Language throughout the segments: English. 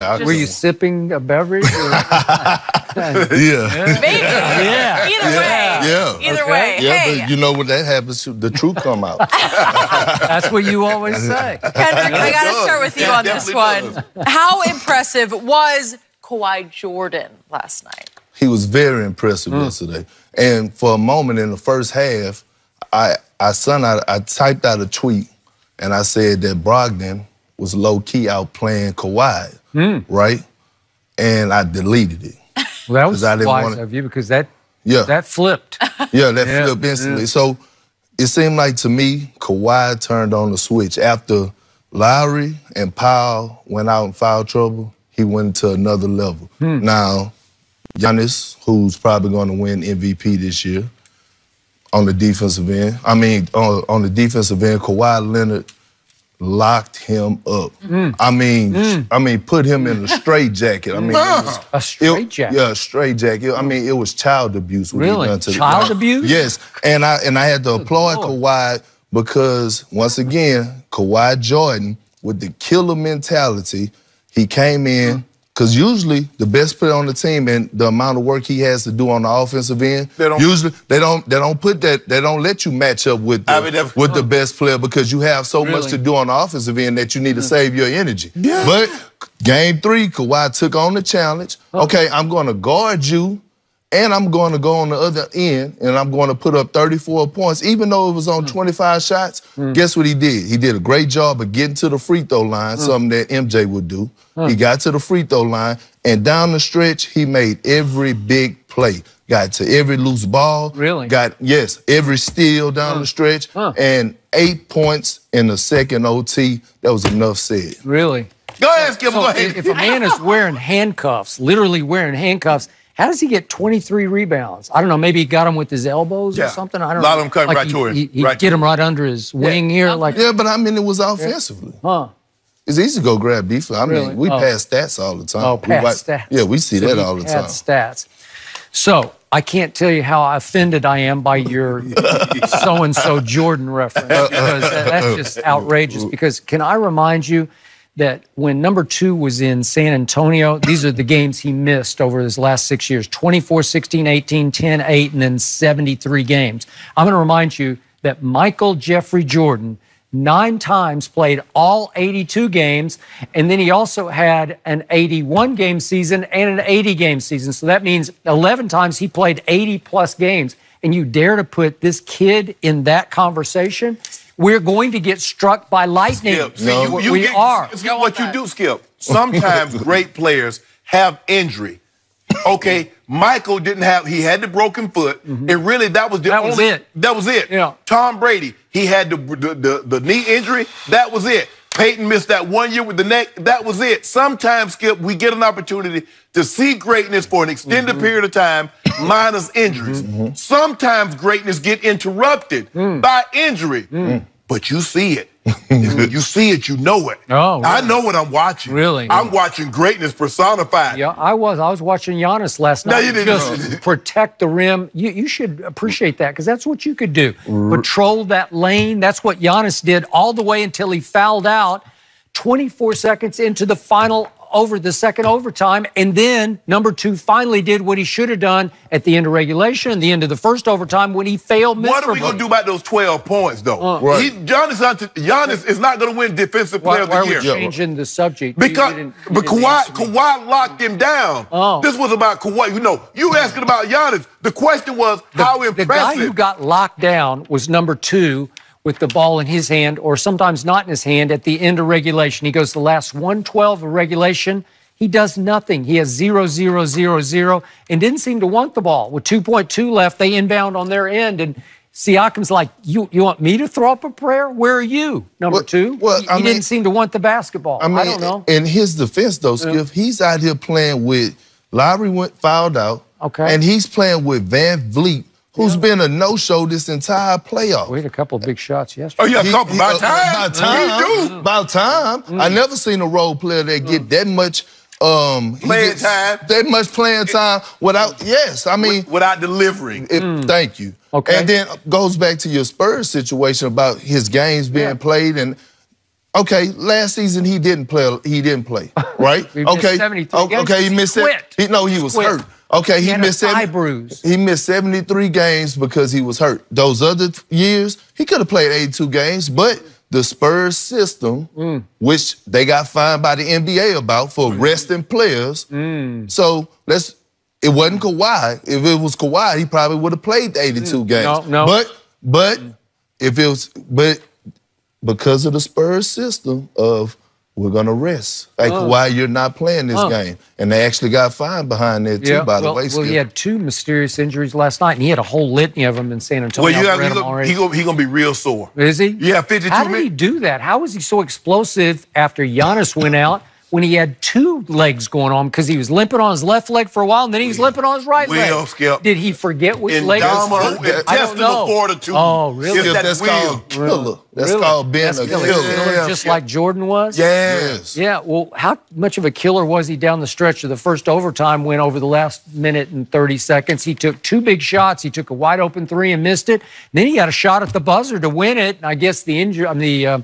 Were you sipping a beverage? or- Yeah. Maybe. Yeah. Either way. Yeah. Either Okay. way. Yeah, hey, but you know when that happens, the truth come out. That's what you always say. Kendrick, I got to start with you Yeah, on this definitely one. How impressive was Kawhi Jordan last night? He was very impressive mm. yesterday. And for a moment in the first half, I I sent out, I typed out a tweet and I said that Brogdon was low key out playing Kawhi, hmm. right? And I deleted it. Well, that was I didn't wise wanna- of you because that Yeah. that flipped. Yeah, that Yeah, flipped instantly. So it seemed like to me, Kawhi turned on the switch. After Lowry and Powell went out in foul trouble, he went to another level. Hmm. Now, Giannis, who's probably going to win MVP this year on the defensive end, I mean, on, on the defensive end, Kawhi Leonard locked him up. Mm. I mean, mm. I mean, put him in a straight jacket. I mean, was- A it- straight jacket. Yeah, a straight jacket. I mean, it was child abuse. What Really? He done to the- Child abuse? Yes, and I and I had to applaud Lord. Kawhi because once again, Kawhi Jordan with the killer mentality, he came in. Mm-hmm. Because usually the best player on the team and the amount of work he has to do on the offensive end, They don't- usually they don't they don't put that they don't let you match up with the, I mean, that- with the best player because you have so much to do on the offensive end that you need to save your energy. Yeah. But game three, Kawhi took on the challenge. Oh. Okay, I'm going to guard you, and I'm going to go on the other end, and I'm going to put up 34 points, even though it was on hmm. 25 shots. Hmm. Guess what he did? He did a great job of getting to the free throw line, hmm. something that MJ would do. He got to the free throw line, and down the stretch, he made every big play. Got to every loose ball. Really? Got yes, every steal down the stretch, Huh. and eight points in the second OT. That was enough said. Really. Go ahead, Skip. So go if, ahead. if a man is wearing handcuffs, literally wearing handcuffs, how does he get 23 rebounds? I don't know. Maybe he got them with his elbows Yeah. or something. I don't know. A lot know. them cutting like right he, to him. He, he Right get to him right under his wing here, like Yeah, but I mean, it was offensively. huh? It's easy to go grab defense. I mean, we Oh. pass stats all the time. Oh, We watch- stats. Yeah, we see So that all the had time. Stats. So I can't tell you how offended I am by your so and so Jordan reference because that's just outrageous. Because can I remind you that when number two was in San Antonio, these are the games he missed over his last six years 24, 16, 18, 10, 8, and then 73 games. I'm going to remind you that Michael Jeffrey Jordan nine times played all 82 games, and then he also had an 81 game season and an 80 game season. So that means 11 times he played 80 plus games. And you dare to put this kid in that conversation? We're going to get struck by lightning. Skip. See, No. you, you we get, are. Skip, what you do, Skip. Sometimes great players have injury. Okay, Michael didn't have. He had the broken foot, and really that was the Mm-hmm. That was it. That was it. Yeah. Tom Brady, he had the, the the the knee injury. That was it. Peyton missed that one year with the neck. That was it. Sometimes, Skip, we get an opportunity to see greatness for an extended Mm-hmm. period of time, minus injuries. Sometimes greatness get interrupted Mm. by injury, but you see it. And when you see it, you know it. Oh, I know what I'm watching. Really? I'm watching greatness personified. Yeah, I was. I was watching Giannis last No, night. you didn't. Just protect the rim. You, you should appreciate that because that's what you could do. Patrol that lane. That's what Giannis did all the way until he fouled out 24 seconds into the final over the second overtime. And then number two finally did what he should have done at the end of regulation and the end of the first overtime when he failed miserably. What are we going to do about those 12 points, though? Uh, right. He, Giannis, Giannis is not going to win Defensive Why, Player of why the are we Year. changing the subject? Because didn't- you but didn't Kawhi. Kawhi locked him down. Oh. This was about Kawhi. You know, you asking about Giannis. The question was how impressive. the impressive. guy who got locked down was number two with the ball in his hand, or sometimes not in his hand, at the end of regulation. He goes the last 112 of regulation. He does nothing. He has zero, zero, zero, zero, and didn't seem to want the ball. With 2.2 left, they inbound on their end, and Siakam's like, "You, you want me to throw up a prayer? Where are you, number Well- two? well, he I mean- didn't seem to want the basketball. I, I don't know. in his defense, though, Skip, he's out here playing with Lowry went fouled out. Okay. And he's playing with VanVleet, who's been a no-show this entire playoff. we had a couple of big shots yesterday. Oh, yesterday. yeah, a couple. he- By time. About time. He do. About time. I mm. never seen a role player that get mm. that much um Playing time. That much playing time without yes. I mean Without delivering. it, mm. thank you. Okay. And then goes back to your Spurs situation about his games being Yeah. played and Okay, last season he didn't play. He didn't play, right? He okay, 73 o- okay, he he missed. quit. He, no, he was Quit. hurt. Okay, He he, missed 70 bruise. He missed 73 games because he was hurt. Those other years, he could have played 82 games, but the Spurs system, Mm. which they got fined by the NBA about for resting players. Mm. So let's. It wasn't Kawhi. If it was Kawhi, he probably would have played the 82 games. No, no. But but if it was but because of the Spurs system of we're gonna rest. Like oh. why you're not playing this Huh. game. And they actually got fined behind that too, by the well, way. well, Skip. he had two mysterious injuries last night, and he had a whole litany of them in San Antonio. Well, you I've got he them gonna, already. he gonna he gonna be real sore. Is he? Yeah, 52 How did he do that? How was he so explosive after Giannis went out when he had two legs going on? Because he was limping on his left leg for a while, and then he was limping on his right Will, leg. Skip. Did he forget which leg? was Indomitable. I don't know. intestinal fortitude. Oh, really? Skip, that that's will. called killer. That's Really? called being That's a killer. killer. Killer, Yeah, just yeah. like Jordan was. Yes. Yeah, well, how much of a killer was he down the stretch of the first overtime when over the last minute and 30 seconds he took two big shots. He took a wide open three and missed it. then he got a shot at the buzzer to win it. And I guess the injury, I mean, the uh,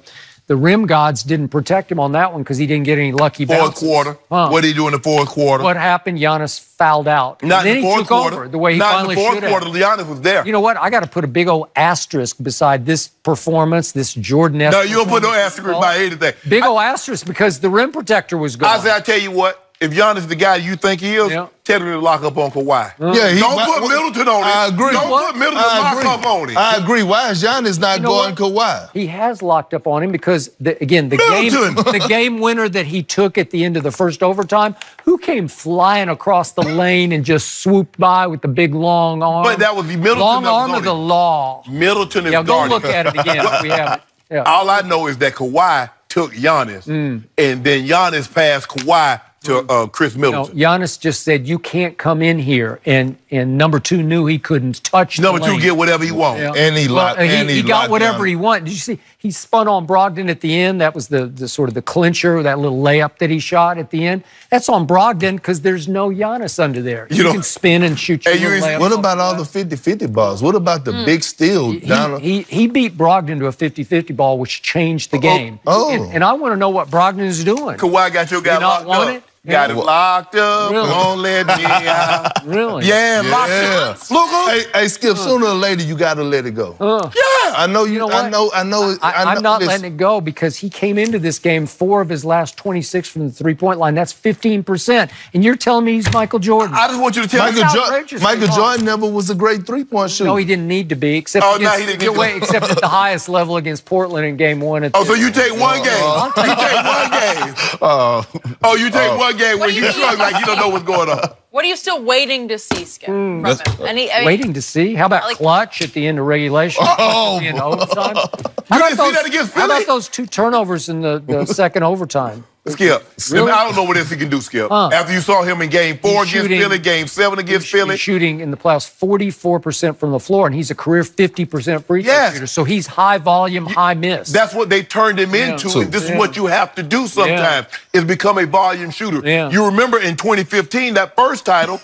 the rim gods didn't protect him on that one because he didn't get any lucky Fourth bounces. quarter. Huh. What did he do in the fourth quarter? What happened? Giannis fouled out. And Not then in the he fourth took quarter. over the way he Not finally in the fourth quarter. Giannis was there. You know what? I got to put a big old asterisk beside this performance, this Jordan. no, you don't put no asterisk by anything. Big old asterisk because the rim protector was gone. I say, I tell you what. If Giannis is the guy you think he is, Yeah. tell him to lock up on Kawhi. Yeah, he- don't why- put Middleton on it. I agree. Don't What? put Middleton lock agree. up on it. I agree. Why is Giannis not know going what? Kawhi? He has locked up on him because, the, again, the Middleton. game, the game winner that he took at the end of the first overtime, who came flying across the lane and just swooped by with the big long arm? But that was the Middleton long arm on of the law. Middleton is Yeah, go look at it again if we have it. Yeah. All I know is that Kawhi took Giannis, Mm. and then Giannis passed Kawhi to uh, Chris No, Middleton. Giannis just said you can't come in here, and and number two knew he couldn't touch. Number the two, get whatever he wants. Yeah. And he Well, locked- he, and he got whatever down. he wanted. Did you see? He spun on Brogdon at the end. That was the, the sort of the clincher, that little layup that he shot at the end. That's on Brogdon because there's no Giannis under there. You, know- can spin and shoot your Hey, you layup. What about all the 50-50 balls? What about the big steal He, down? he, he beat Brogdon to a 50-50 ball, which changed the game. oh. And, and I want to know what Brogdon is doing. Kawhi got your guy You not locked want up. it? Got him locked up. Won't let me out. Really? Yeah, locked Yeah. up. Look, look. Hey, hey, Skip. Sooner or later, you got to let it go. yeah. I know you. know I know. I know. I, I know I'm not listen, letting it go because he came into this game four of his last 26 from the three-point line. That's 15%. And you're telling me he's Michael Jordan? I just want you to tell Michael, me. That's Jordan. Michael Ron. Jordan never was a great three-point shooter. no, he didn't need to be, except, Oh, no, against, he didn't need to. except at the highest level against Portland in Game One. At Oh, the- so you take one game. You take one game. Oh. oh, you take oh. one game when do you you shrug like you don't know what's going on. What are you still waiting to see, Skip, hmm. from That's- him? Any, uh, I mean, waiting to see. How about Like- clutch at the end of regulation? Oh, in overtime. How didn't see that against How about those two turnovers in the, the second overtime? Skip. Really? I don't know what else he can do, Skip. After you saw him in game four against shooting- Philly, game seven against Philly. He's shooting in the playoffs 44% from the floor, and he's a career 50% free throw Yes. shooter. So he's high volume, high miss. That's what they turned him into. True. and This Yeah. is what you have to do sometimes is become a volume shooter. Yeah. You remember in 2015, that first title,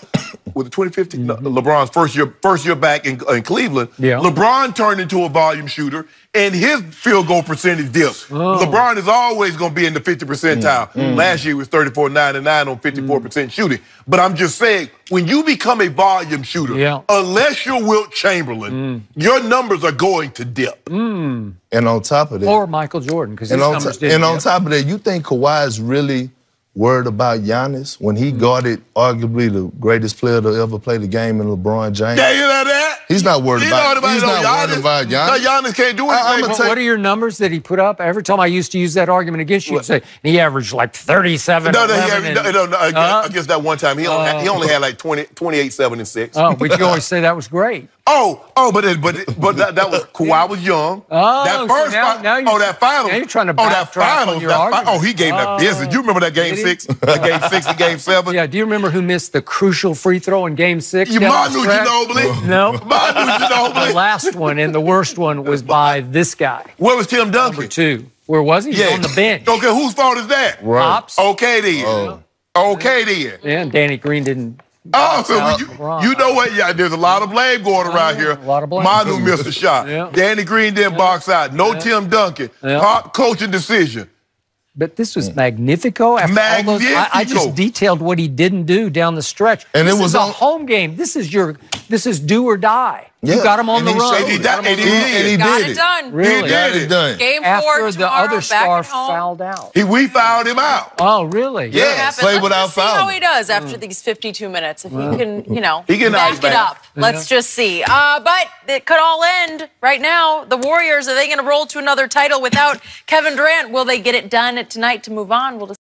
with the 2015, no, uh, mm-hmm. LeBron's first year, first year back in, in Cleveland, Yeah. LeBron turned into a volume shooter and his field goal percentage dipped. Oh. LeBron is always going to be in the 50 percentile. Mm. mm. Last year he was 34 9 and 9 on 54% mm. shooting. But I'm just saying, when you become a volume shooter, Yeah. Mm. unless you're Wilt Chamberlain, mm. your numbers are going to dip. and on top of that, or Michael Jordan, because his and on, numbers to- didn't. and on top of that, you think Kawhi is really worried about Giannis when he guarded arguably the greatest player to ever play the game in LeBron James? Yeah, you know that? He's not worried He about- not he's no not worried about Giannis. No, Giannis can't do I- anything. I'ma What, take- what are your numbers that he put up? Every time I used to use that argument against you, you'd say he averaged like 37. no, no, he 11, had, no, and- no, no, against, Uh, against that one time, he only, had, he only had like 20, 28, 7, and 6. Oh, but you always say that was great. Oh, oh, but it, but it, but that, that was Kawhi was young. Oh, that so first now- fi- now you're- oh that final. now you're trying to oh that backtrack on finals. your that fi- oh, he gave that Oh, business. You remember that game six, that game six and game seven. Yeah, do you remember who missed the crucial free throw in game six? You the Manu? Ginobili. No. Manu The last one and the worst one was by this guy, Where was Tim number Duncan? two. Where was he? He was Yeah, on the bench. Okay, whose fault is that? Right. Pops. Okay then. Oh. Okay then. Yeah, and Danny Green didn't. Oh, so you, you know what? Yeah, there's a lot of blame going around here. a lot of blame. Manu missed a shot. Yeah. Danny Green didn't box out. No Tim Duncan. Yeah. Hot coaching decision. But this was mm. Magnifico. After all those, I, I just detailed what he didn't do down the stretch. And it was is a home game. This is your. This is do or die. You got him on and the he run. showed And he it. got- and he He- did. and he Got did it it. done. Really? Got did it it. done. Game After four the other back star at home. fouled out. He we fouled him out. Oh, really? Yeah. What happened? play Let's without just see how he does after these 52 minutes. If he can, you know, He can back ice it back. up. Let's just see. Uh, but it could all end right now. The Warriors are they going to roll to another title without Kevin Durant? Will they get it done tonight to move on? We'll just